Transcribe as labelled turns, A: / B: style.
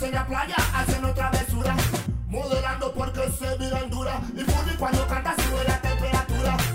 A: En la playa haciendo travesuras, modelando porque se miran dura y por Fully cuando canta